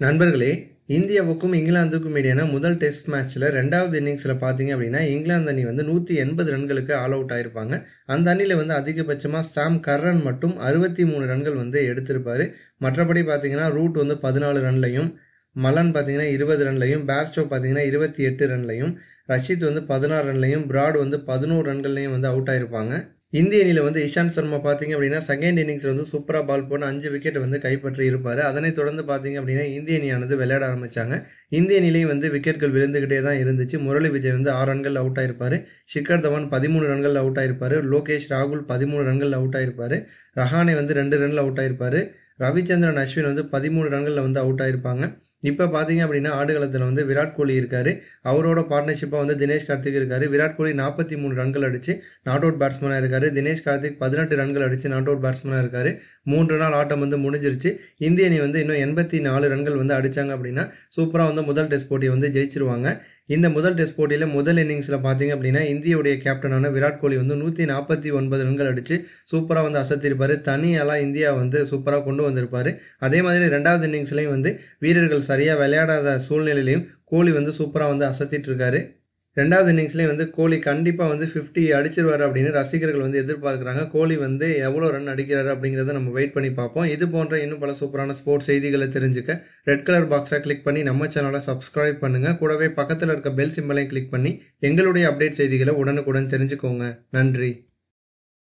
நண்பர்களே இந்தியாவுக்கும் இங்கிலாந்துக்கும் இடையான முதல் டெஸ்ட் மேட்ச்சில் ரெண்டாவது இன்னிங்ஸில் பார்த்தீங்க அப்படின்னா இங்கிலாந்து அணி வந்து நூற்றி எண்பது ரன்களுக்கு ஆல் அவுட் ஆயிருப்பாங்க. அந்த அணியில் வந்து அதிகபட்சமாக சாம் கர்ரன் மட்டும் அறுபத்தி மூணு ரன்கள் வந்து எடுத்திருப்பார். மற்றபடி பார்த்தீங்கன்னா ரூட் வந்து பதினாலு ரன்லையும் மலன் பார்த்தீங்கன்னா இருபது ரன்லையும் பேர்ஸ்டோ பார்த்தீங்கன்னா இருபத்தி எட்டு ரன்லையும் ரஷீத் வந்து பதினாறு ரன்லையும் பிராட் வந்து பதினோரு ரன்கள்லையும் வந்து அவுட் ஆயிருப்பாங்க. இந்திய அணியில் வந்து இஷாந்த் சர்மா பார்த்தீங்க அப்படின்னா செகண்ட் இன்னிங்ஸில் வந்து சூப்பராக பால் போன அஞ்சு விக்கெட் வந்து கைப்பற்றி இருப்பார். அதனைத் தொடர்ந்து பார்த்தீங்க அப்படின்னா இந்திய அணியானது விளையாட ஆரம்பித்தாங்க இந்திய அணிலையும் வந்து விக்கெட்கள் விழுந்துக்கிட்டே தான் இருந்துச்சு. முரளி விஜய் வந்து ஆறு ரன்கள் அவுட் ஆயிருப்பார். ஷிக்கர் தவான் பதிமூணு ரன்கள் அவுட் ஆயிருப்பார். லோகேஷ் ராகுல் பதிமூணு ரன்கள் அவுட் ஆயிருப்பார். ரஹானே வந்து ரெண்டு ரன்கள் அவுட் ஆயிருப்பார். ரவிச்சந்திரன் அஸ்வின் வந்து பதிமூணு ரன்களில் வந்து அவுட் ஆயிருப்பாங்க. இப்போ பார்த்தீங்க அப்படின்னா ஆடுகளத்தில் வந்து விராட் கோலி இருக்கார். அவரோட பார்ட்னர்ஷிப்பாக வந்து தினேஷ் கார்த்திக் இருக்கார். விராட் கோலி நாற்பத்தி மூணு ரன்கள் அடிச்சு நாட் அவுட் பேட்ஸ்மனாக இருக்கார். தினேஷ் கார்த்திக் பதினெட்டு ரன்கள் அடித்து நாட் அவுட் பேட்ஸ்மனாக இருக்கார். மூன்று நாள் ஆட்டம் வந்து முடிஞ்சிருச்சு. இந்திய அணி வந்து இன்னும் எண்பத்தி நாலு ரன்கள் வந்து அடிச்சாங்க அப்படின்னா சூப்பராக வந்து முதல் டெஸ்ட் போட்டியை வந்து ஜெயிச்சிருவாங்க. இந்த முதல் டெஸ்ட் போட்டியில் முதல் இன்னிங்ஸில் பார்த்தீங்க அப்படின்னா இந்தியாவுடைய கேப்டனான விராட் கோலி வந்து நூற்றி நாற்பத்தி ஒன்பது ரன்கள் அடித்து சூப்பராக வந்து அசத்திருப்பார். தனியெல்லாம் இந்தியா வந்து சூப்பராக கொண்டு வந்திருப்பார். அதே மாதிரி ரெண்டாவது இன்னிங்ஸ்லையும் வந்து வீரர்கள் சரியாக விளையாடாத சூழ்நிலையிலையும் கோலி வந்து சூப்பராக வந்து அசத்திட்டு இருக்காரு. ரெண்டாவது இன்னிங்ஸ்லேயும் வந்து கோலி கண்டிப்பாக வந்து ஃபிஃப்டி அடிச்சிருவார் அப்படின்னு ரசிகர்கள் வந்து எதிர்பார்க்குறாங்க. கோலி வந்து எவ்வளோ ரன் அடிக்கிறாரு அப்படிங்கிறத நம்ம வெயிட் பண்ணி பார்ப்போம். இது போன்ற இன்னும் பல சூப்பரான ஸ்போர்ட்ஸ் செய்திகளை தெரிஞ்சுக்க ரெட் கலர் பாக்ஸை கிளிக் பண்ணி நம்ம சேனலை சப்ஸ்கிரைப் பண்ணுங்கள் கூடவே பக்கத்தில் இருக்க பெல் சிம்பலையும் கிளிக் பண்ணி எங்களுடைய அப்டேட் செய்திகளை உடனுக்குடன் தெரிஞ்சுக்கோங்க. நன்றி.